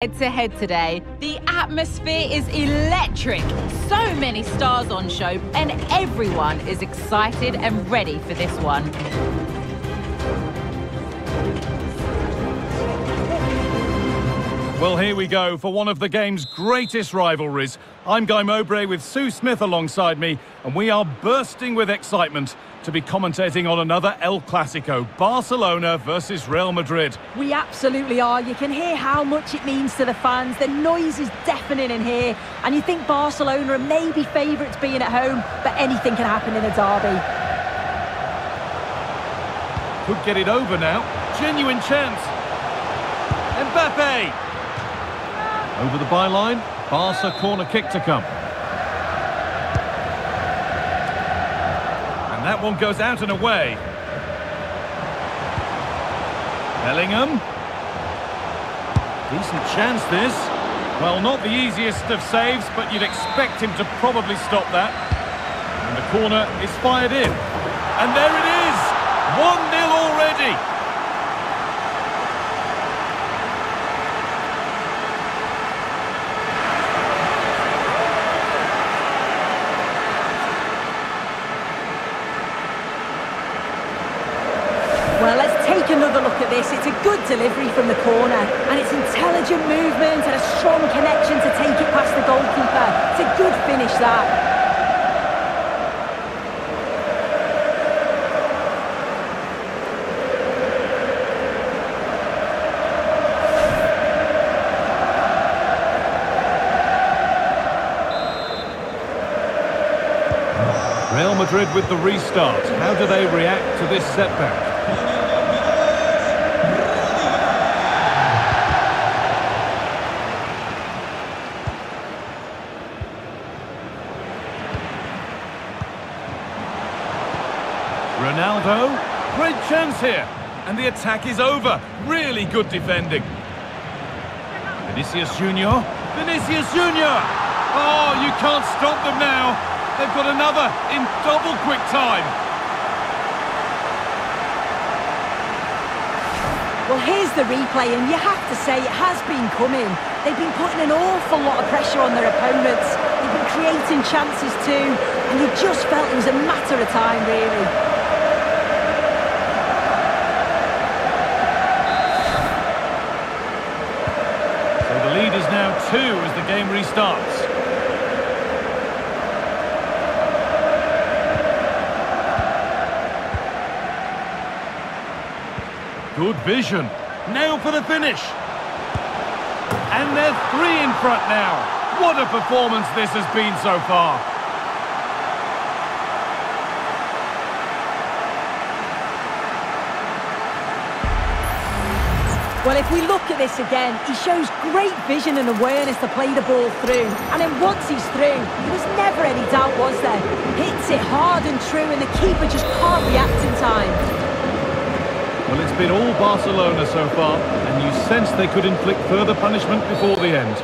Head to head today, the atmosphere is electric. So many stars on show, and everyone is excited and ready for this one. Well, here we go for one of the game's greatest rivalries. I'm Guy Mowbray with Sue Smith alongside me, and we are bursting with excitement to be commentating on another El Clasico, Barcelona versus Real Madrid. We absolutely are. You can hear how much it means to the fans. The noise is deafening in here, and you think Barcelona are maybe favourites being at home, but anything can happen in a derby. Could get it over now. Genuine chance. Mbappe! Over the byline, Barca corner kick to come. That one goes out and away. Bellingham. Decent chance this. Well, not the easiest of saves, but you'd expect him to probably stop that. And the corner is fired in. And there it is! 1-0 already! Well, let's take another look at this. It's a good delivery from the corner, and it's intelligent movement and a strong connection to take it past the goalkeeper. It's a good finish, that. Real Madrid with the restart. How do they react to this setback? Ronaldo, great chance here. And the attack is over. Really good defending. Vinicius Junior. Vinicius Junior. Oh, you can't stop them now. They've got another in double quick time. Well, here's the replay, and you have to say it has been coming. They've been putting an awful lot of pressure on their opponents. They've been creating chances too, and you just felt it was a matter of time, really. So the lead is now two as the game restarts. Good vision. Now for the finish. And they're three in front now. What a performance this has been so far. Well, if we look at this again, he shows great vision and awareness to play the ball through. And then once he's through, there was never any doubt, was there? Hits it hard and true, and the keeper just can't react in time. Well, it's been all Barcelona so far, and you sense they could inflict further punishment before the end.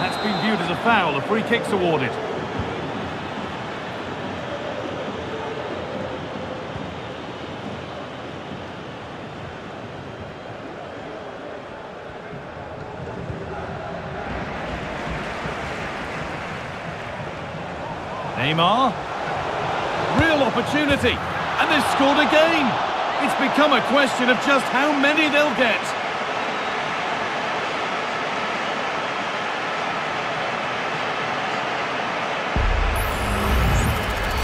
That's been viewed as a foul, a free kick's awarded. Neymar. Real opportunity. And they've scored again. It's become a question of just how many they'll get.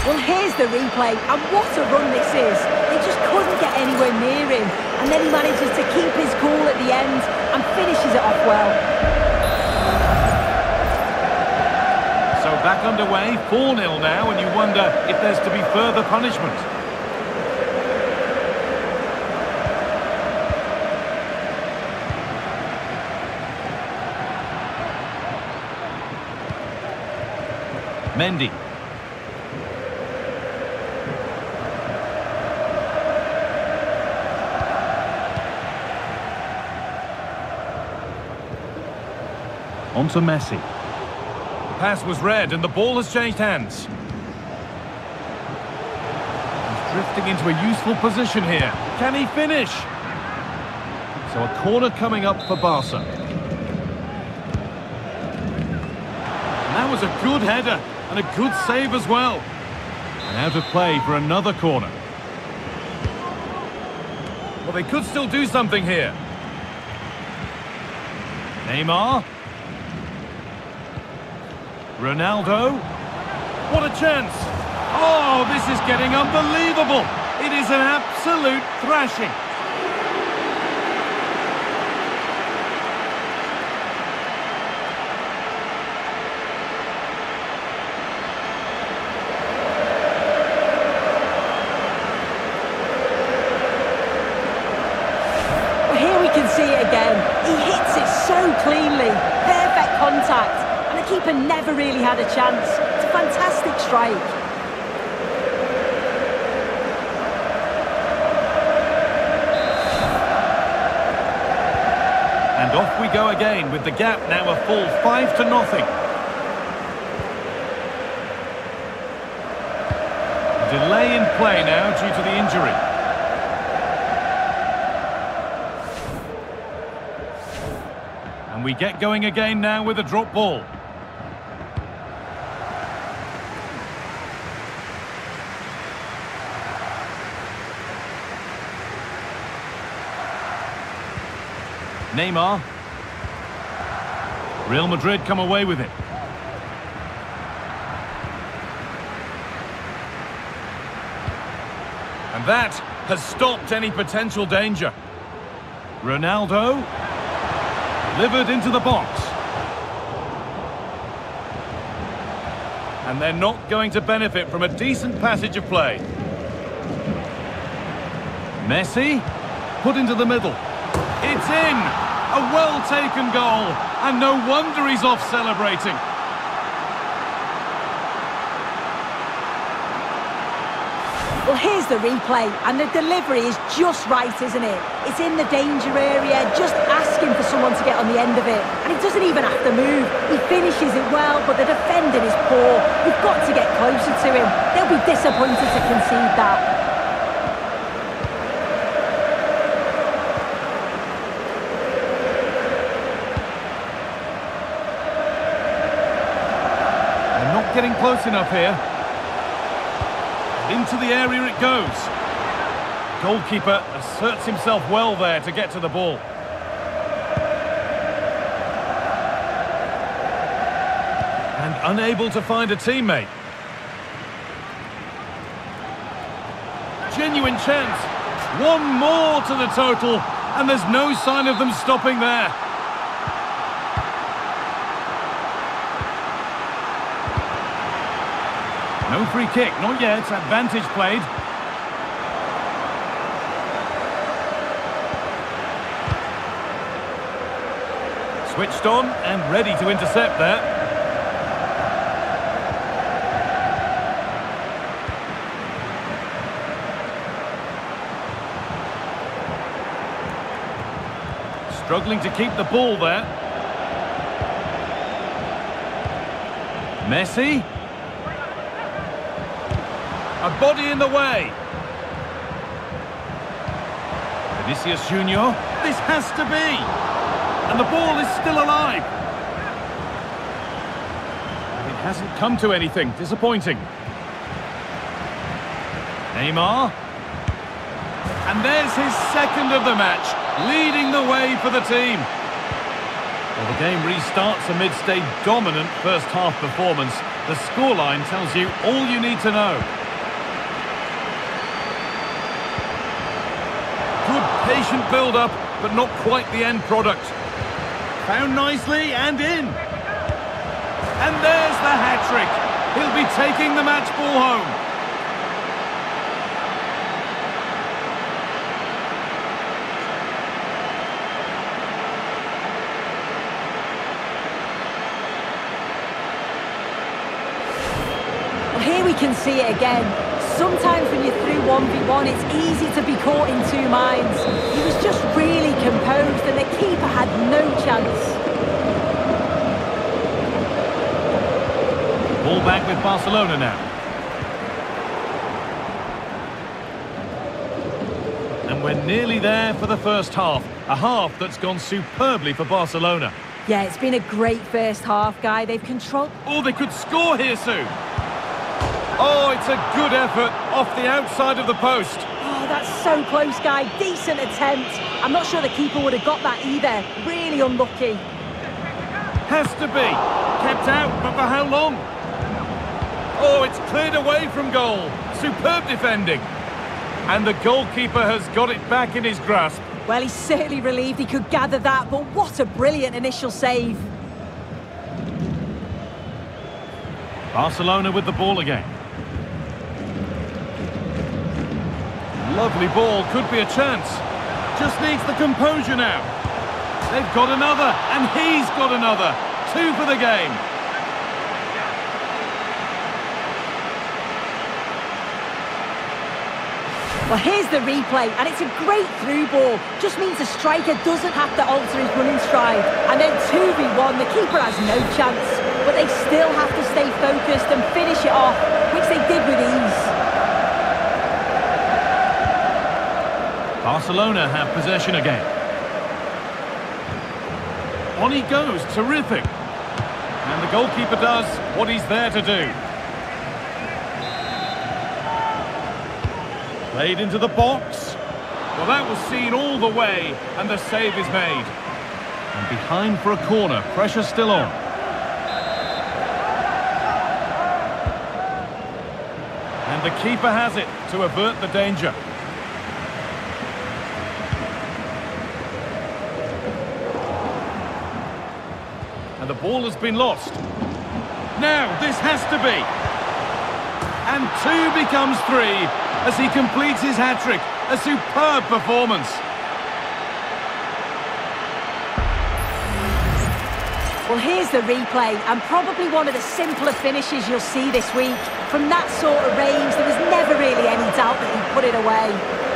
Well, here's the replay, and what a run this is. They just couldn't get anywhere near him, and then he manages to keep his cool at the end and finishes it off well. Back underway, 4-0 now, and you wonder if there's to be further punishment. Mendy. On to Messi pass was read and the ball has changed hands. He's drifting into a useful position here. Can he finish? So a corner coming up for Barca. That was a good header and a good save as well. And out of play for another corner. Well, they could still do something here. Neymar. Ronaldo. What a chance. Oh, this is getting unbelievable. It is an absolute thrashing. Here we can see it again. He hits it so cleanly. Perfect contact. And the keeper never really had a chance. It's a fantastic strike. And off we go again with the gap now a full five to nothing. Delay in play now due to the injury. And we get going again now with a drop ball. Neymar. Real Madrid come away with it. And that has stopped any potential danger. Ronaldo. Delivered into the box. And they're not going to benefit from a decent passage of play. Messi. Put into the middle. It's in! A well-taken goal, and no wonder he's off celebrating. Well, here's the replay, and the delivery is just right, isn't it? It's in the danger area, just asking for someone to get on the end of it. And he doesn't even have to move. He finishes it well, but the defending is poor. We've got to get closer to him. They'll be disappointed to concede that. They're getting close enough here. Into the area it goes. Goalkeeper asserts himself well there to get to the ball. And unable to find a teammate. Genuine chance. One more to the total, and there's no sign of them stopping there. No free kick, not yet. Advantage played. Switched on and ready to intercept there. Struggling to keep the ball there. Messi. A body in the way. Vinicius Junior. This has to be. And the ball is still alive. It hasn't come to anything. Disappointing. Neymar. And there's his second of the match, leading the way for the team. Well, the game restarts amidst a dominant first half performance. The scoreline tells you all you need to know. Good patient build-up, but not quite the end product. Found nicely and in. And there's the hat-trick. He'll be taking the match ball home. Well, here we can see it again. Sometimes when you're through 1v1, it's easy to be caught in two minds. He was just really composed and the keeper had no chance. Ball back with Barcelona now. And we're nearly there for the first half. A half that's gone superbly for Barcelona. Yeah, it's been a great first half, Guy. They've controlled... Oh, they could score here, Sue. Oh, it's a good effort off the outside of the post. Oh, that's so close, Guy. Decent attempt. I'm not sure the keeper would have got that either. Really unlucky. Has to be. Kept out, but for how long? Oh, it's cleared away from goal. Superb defending. And the goalkeeper has got it back in his grasp. Well, he's certainly relieved he could gather that, but what a brilliant initial save. Barcelona with the ball again. Lovely ball, could be a chance. Just needs the composure now. They've got another, and he's got another. Two for the game. Well, here's the replay, and it's a great through ball. Just means the striker doesn't have to alter his running stride. And then 2v1, the keeper has no chance. But they still have to stay focused and finish it off, which they did with ease. Barcelona have possession again. On he goes, terrific. And the goalkeeper does what he's there to do. Played into the box. Well, that was seen all the way, and the save is made. And behind for a corner, pressure still on. And the keeper has it to avert the danger. Ball has been lost. Now, this has to be. And two becomes three as he completes his hat-trick. A superb performance. Well, here's the replay, and probably one of the simpler finishes you'll see this week. From that sort of range, there was never really any doubt that he put it away.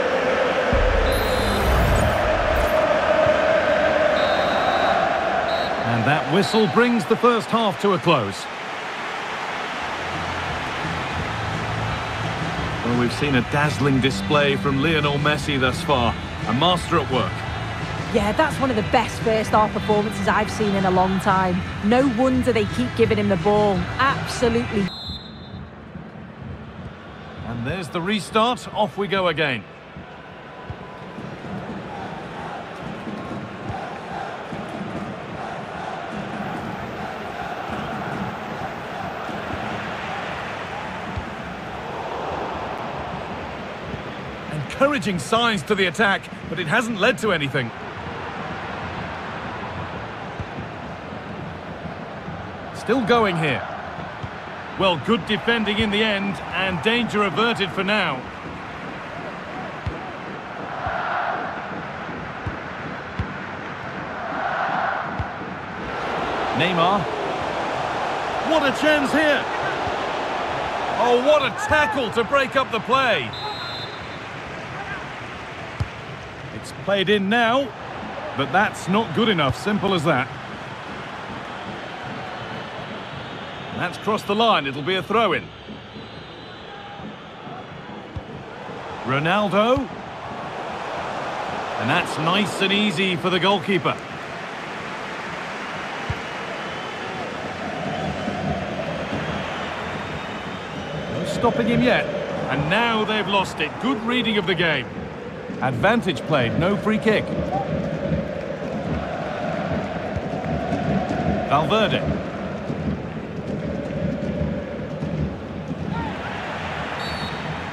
That whistle brings the first half to a close. Well, we've seen a dazzling display from Lionel Messi thus far. A master at work. Yeah, that's one of the best first half performances I've seen in a long time. No wonder they keep giving him the ball. Absolutely. And there's the restart. Off we go again. Encouraging signs to the attack, but it hasn't led to anything. Still going here. Well, good defending in the end, and danger averted for now. Neymar. What a chance here! Oh, what a tackle to break up the play! Played in now, but that's not good enough. Simple as that. That's crossed the line. It'll be a throw-in. Ronaldo. And that's nice and easy for the goalkeeper. No stopping him yet. And now they've lost it. Good reading of the game. Advantage played, no free kick. Valverde.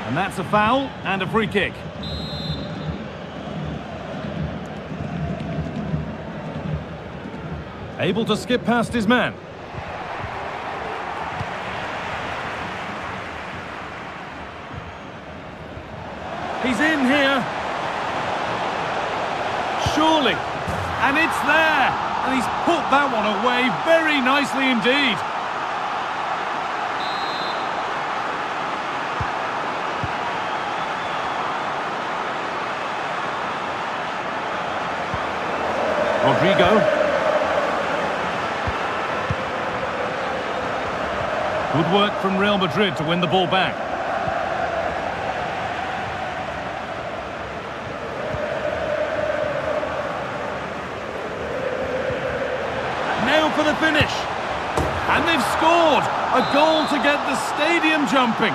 And that's a foul and a free kick. Able to skip past his man. He's in here surely. And it's there. And he's put that one away very nicely indeed. Rodrygo. Good work from Real Madrid to win the ball back. for the finish. And they've scored! A goal to get the stadium jumping.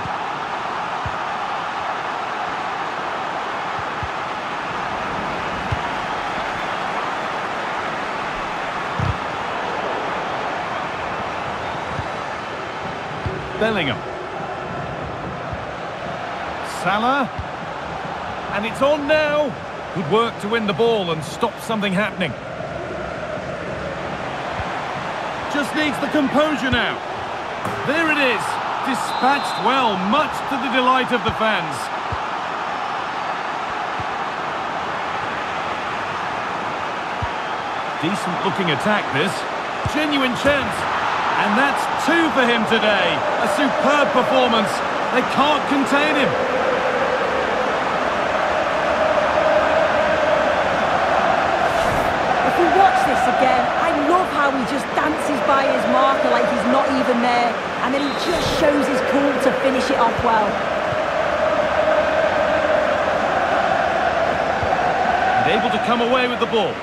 Bellingham. Salah. And it's on now. Good work to win the ball and stop something happening. Just needs the composure now. There it is. Dispatched well, much to the delight of the fans. Decent looking attack this. Genuine chance. And that's two for him today. A superb performance. They can't contain him. If we watch this again, I love how he just dances by his marker like he's not even there. And then he just shows his cool to off well. And able to come away with the ball.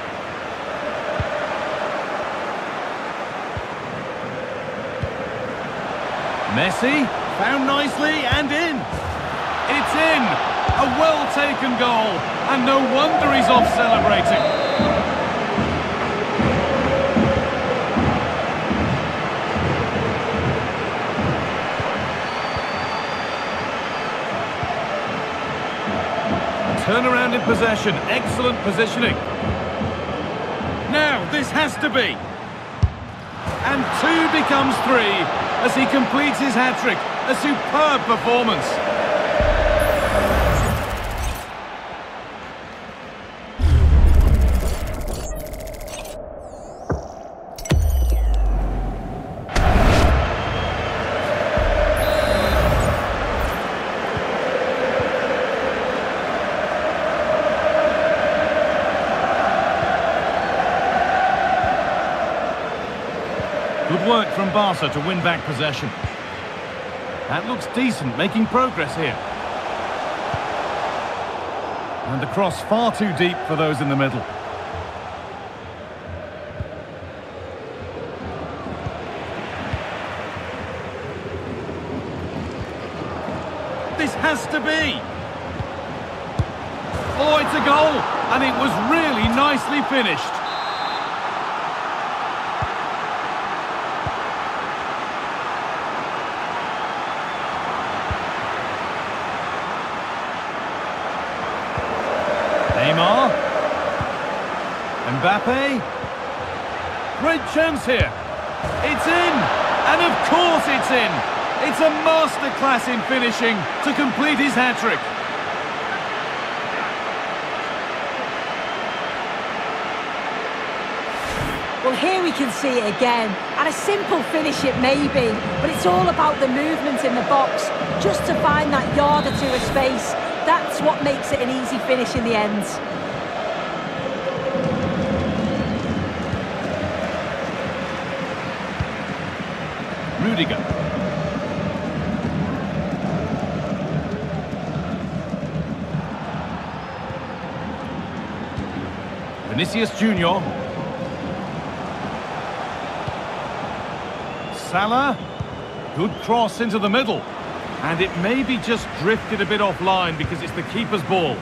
Messi, found nicely and in. It's in! A well-taken goal, and no wonder he's off celebrating. Turnaround in possession, excellent positioning. Now, this has to be. And two becomes three as he completes his hat-trick. A superb performance. From Barca to win back possession. That looks decent, making progress here. And the cross far too deep for those in the middle. This has to be! Oh, it's a goal! And it was really nicely finished. Neymar. Mbappe. Great chance here. It's in. And of course it's in. It's a masterclass in finishing to complete his hat-trick. Well, here we can see it again. And a simple finish it may be, but it's all about the movement in the box, just to find that yard or two of space that's what makes it an easy finish in the end. Rudiger. Vinicius Junior. Salah. Good cross into the middle. And it maybe just drifted a bit offline because it's the keeper's ball.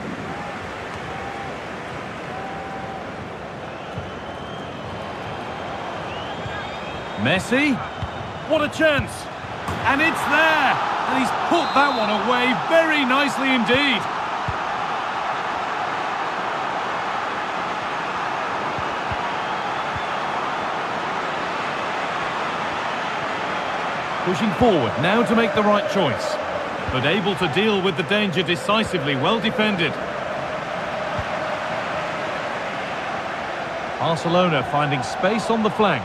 Messi. What a chance. And it's there. And he's put that one away very nicely indeed. Pushing forward, now to make the right choice. But able to deal with the danger decisively, well defended. Barcelona finding space on the flank.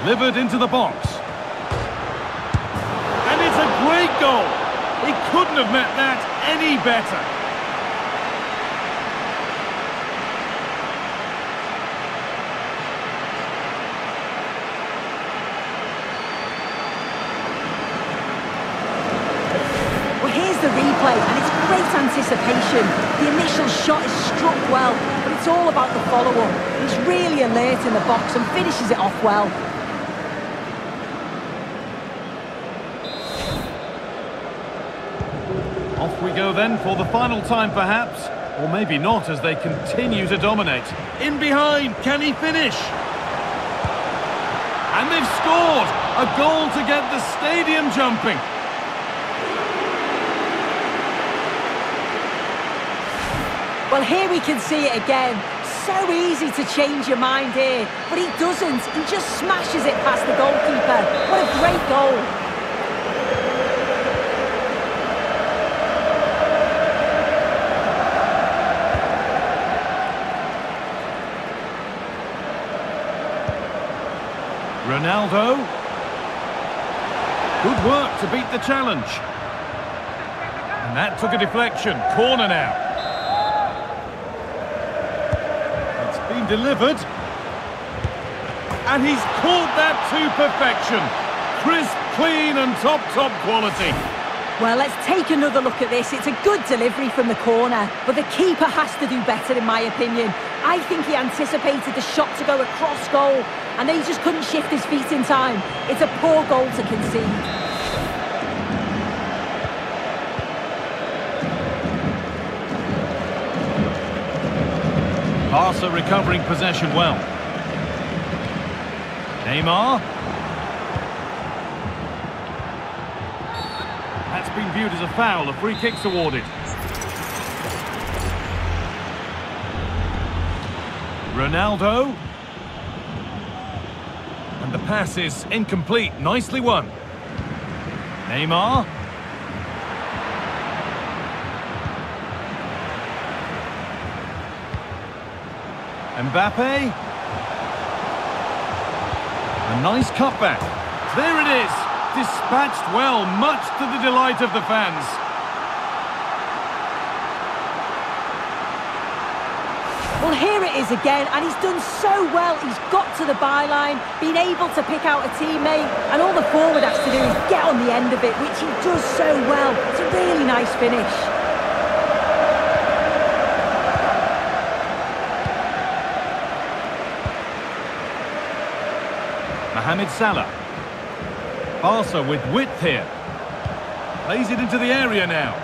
Delivered into the box. And it's a great goal. He couldn't have met that any better. Well, here's the replay, and it's great anticipation. The initial shot is struck well, but it's all about the follow-up. He's really alert in the box and finishes it off well. We go then for the final time perhaps. Or maybe not as they continue to dominate. In behind, can he finish? And they've scored! A goal to get the stadium jumping. Well, here we can see it again. So easy to change your mind here, but he doesn't. He just smashes it past the goalkeeper. What a great goal. Ronaldo. Good work to beat the challenge. And that took a deflection. Corner now. It's been delivered. And he's caught that to perfection. Crisp, clean and top, top quality. Well, let's take another look at this. It's a good delivery from the corner, but the keeper has to do better, in my opinion. I think he anticipated the shot to go across goal, and he just couldn't shift his feet in time. It's a poor goal to concede. Barca recovering possession well. Neymar. That's been viewed as a foul. A free kick's awarded. Ronaldo. Pass is incomplete. Nicely won. Neymar. Mbappe. A nice cutback. There it is. Dispatched well, much to the delight of the fans. Well, here it is again, and he's done so well. He's got to the byline, been able to pick out a teammate, and all the forward has to do is get on the end of it, which he does so well. It's a really nice finish. Mohamed Salah. Barca with width here. Plays it into the area now.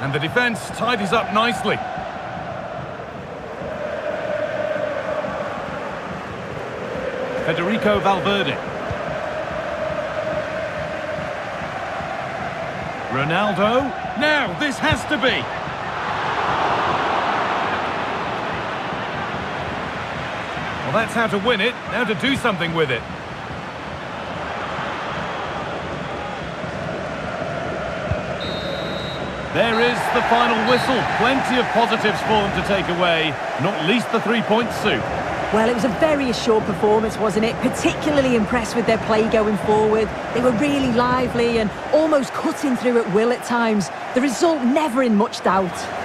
And the defence tidies up nicely. Federico Valverde. Ronaldo. Now, this has to be. Well, that's how to win it. Now to do something with it. There is the final whistle. Plenty of positives for them to take away, not least the three-point suit. Well, it was a very assured performance, wasn't it? Particularly impressed with their play going forward. They were really lively and almost cutting through at will at times. The result never in much doubt.